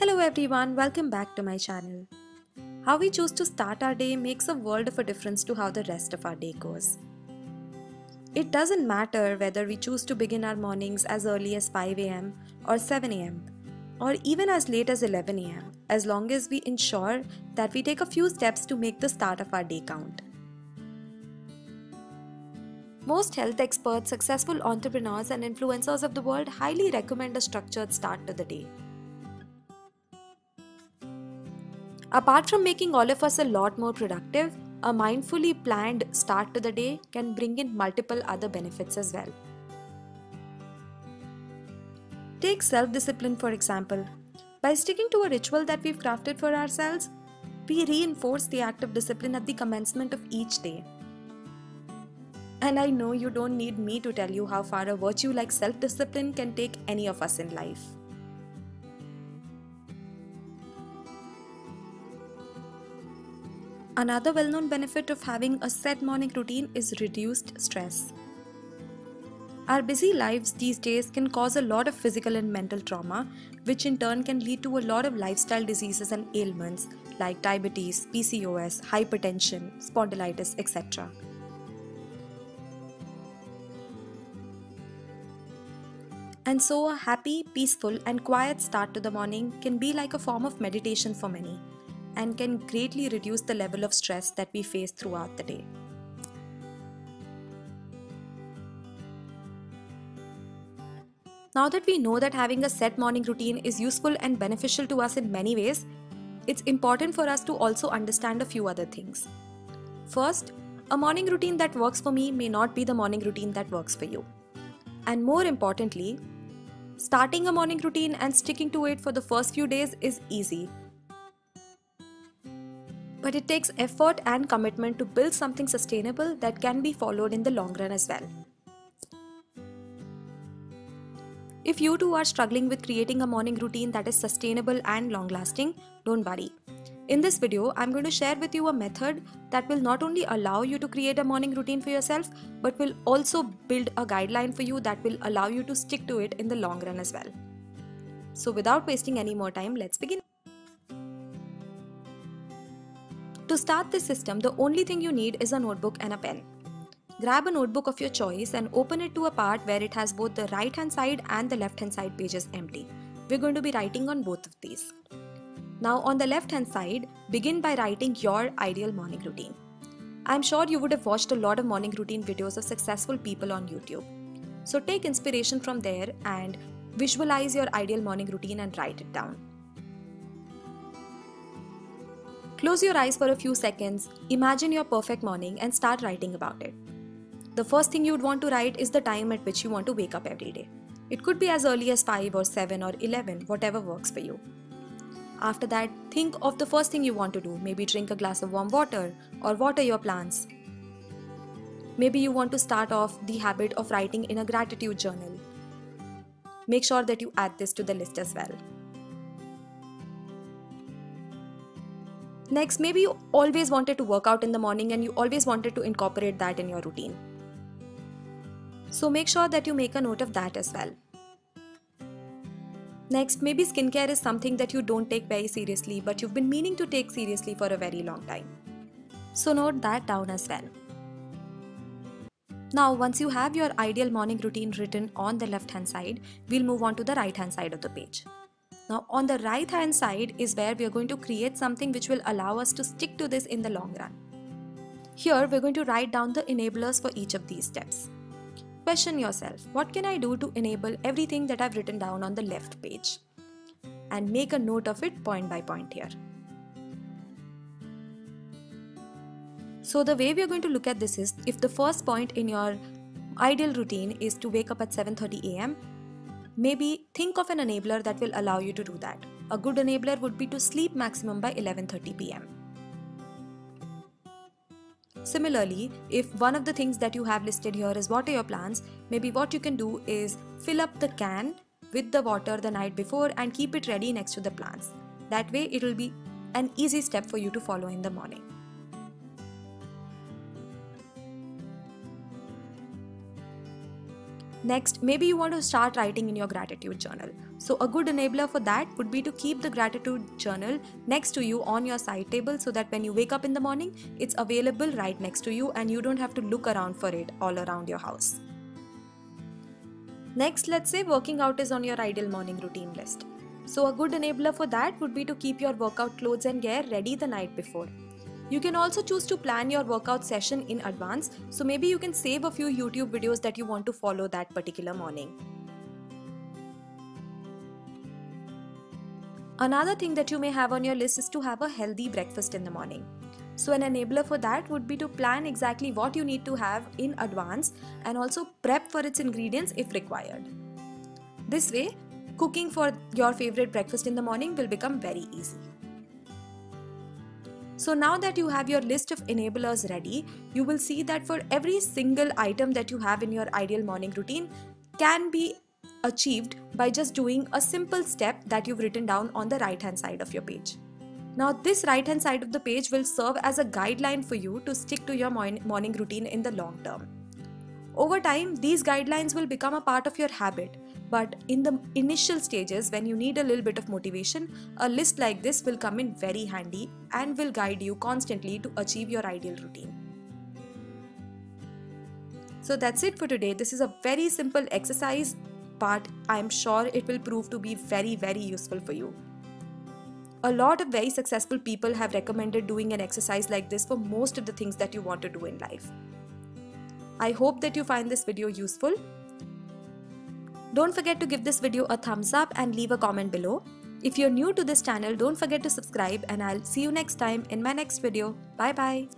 Hello everyone, welcome back to my channel. How we choose to start our day makes a world of a difference to how the rest of our day goes. It doesn't matter whether we choose to begin our mornings as early as 5 am or 7 am or even as late as 11 am as long as we ensure that we take a few steps to make the start of our day count. Most health experts, successful entrepreneurs, and influencers of the world highly recommend a structured start to the day. Apart from making all of us a lot more productive, a mindfully planned start to the day can bring in multiple other benefits as well. Take self discipline for example. By sticking to a ritual that we've crafted for ourselves, we reinforce the act of discipline at the commencement of each day. And I know you don't need me to tell you how far a virtue like self discipline can take any of us in life. Another well known benefit of having a set morning routine is reduced stress. Our busy lives these days can cause a lot of physical and mental trauma, which in turn can lead to a lot of lifestyle diseases and ailments like diabetes, PCOS, hypertension, spondylitis, etc. And so, a happy, peaceful, and quiet start to the morning can be like a form of meditation for many and can greatly reduce the level of stress that we face throughout the day. Now that we know that having a set morning routine is useful and beneficial to us in many ways, it's important for us to also understand a few other things. First, a morning routine that works for me may not be the morning routine that works for you. And more importantly, Starting a morning routine and sticking to it for the first few days is easy. But it takes effort and commitment to build something sustainable that can be followed in the long run as well. If you too are struggling with creating a morning routine that is sustainable and long lasting, don't worry. In this video, I'm going to share with you a method that will not only allow you to create a morning routine for yourself, but will also build a guideline for you that will allow you to stick to it in the long run as well. So without wasting any more time, let's begin. To start this system, the only thing you need is a notebook and a pen. Grab a notebook of your choice and open it to a part where it has both the right hand side and the left hand side pages empty. We're going to be writing on both of these. Now on the left hand side, begin by writing your ideal morning routine. I'm sure you would have watched a lot of morning routine videos of successful people on YouTube. So take inspiration from there and visualize your ideal morning routine and write it down. Close your eyes for a few seconds, imagine your perfect morning and start writing about it. The first thing you'd want to write is the time at which you want to wake up every day. It could be as early as 5 or 7 or 11, whatever works for you. After that, think of the first thing you want to do. Maybe drink a glass of warm water or water your plants. Maybe you want to start off the habit of writing in a gratitude journal. Make sure that you add this to the list as well. Next, maybe you always wanted to work out in the morning and you always wanted to incorporate that in your routine. So make sure that you make a note of that as well. Next, maybe skincare is something that you don't take very seriously but you've been meaning to take seriously for a very long time. So note that down as well. Now, once you have your ideal morning routine written on the left hand side, we'll move on to the right hand side of the page. Now, on the right hand side is where we are going to create something which will allow us to stick to this in the long run. Here, we're going to write down the enablers for each of these steps. Question yourself what can I do to enable everything that I've written down on the left page? And make a note of it point by point here. So, the way we are going to look at this is if the first point in your ideal routine is to wake up at 7:30 am, maybe think of an enabler that will allow you to do that. A good enabler would be to sleep maximum by 11:30 pm. Similarly, if one of the things that you have listed here is water your plants, maybe what you can do is fill up the can with the water the night before and keep it ready next to the plants. That way, it will be an easy step for you to follow in the morning. Next, maybe you want to start writing in your gratitude journal. So, a good enabler for that would be to keep the gratitude journal next to you on your side table so that when you wake up in the morning, it's available right next to you and you don't have to look around for it all around your house. Next, let's say working out is on your ideal morning routine list. So, a good enabler for that would be to keep your workout clothes and gear ready the night before. You can also choose to plan your workout session in advance, so maybe you can save a few YouTube videos that you want to follow that particular morning. Another thing that you may have on your list is to have a healthy breakfast in the morning. So, an enabler for that would be to plan exactly what you need to have in advance and also prep for its ingredients if required. This way, cooking for your favorite breakfast in the morning will become very easy. So now that you have your list of enablers ready, you will see that for every single item that you have in your ideal morning routine can be achieved by just doing a simple step that you've written down on the right hand side of your page. Now, this right hand side of the page will serve as a guideline for you to stick to your morning routine in the long term. Over time, these guidelines will become a part of your habit, but in the initial stages, when you need a little bit of motivation, a list like this will come in very handy and will guide you constantly to achieve your ideal routine. So that's it for today. This is a very simple exercise but I'm sure it will prove to be very, very useful for you. A lot of very successful people have recommended doing an exercise like this for most of the things that you want to do in life. I hope that you find this video useful. Don't forget to give this video a thumbs up and leave a comment below. If you're new to this channel, don't forget to subscribe and I'll see you next time in my next video. Bye bye.